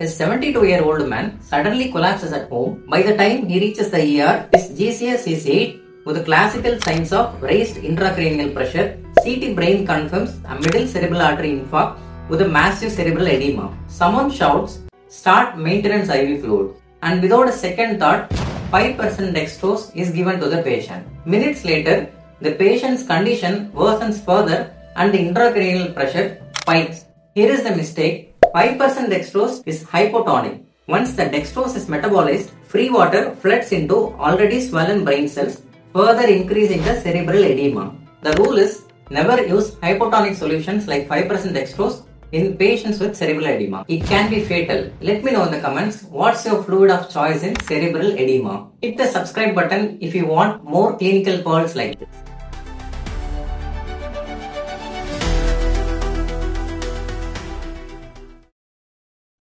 A 72 year old man suddenly collapses at home. By the time he reaches the ER, his GCS is 8 with classical signs of raised intracranial pressure. CT brain confirms a middle cerebral artery infarct with a massive cerebral edema. Someone shouts, Start maintenance IV fluid. And without a second thought, 5% dextrose is given to the patient. Minutes later, the patient's condition worsens further and the intracranial pressure spikes. Here is the mistake 5% dextrose is hypotonic. Once the dextrose is metabolized, free water floods into already swollen brain cells, further increasing the cerebral edema. The rule is never use hypotonic solutions like 5% dextrose in patients with cerebral edema. It can be fatal. Let me know in the comments what's your fluid of choice in cerebral edema. Hit the subscribe button if you want more clinical pearls like this.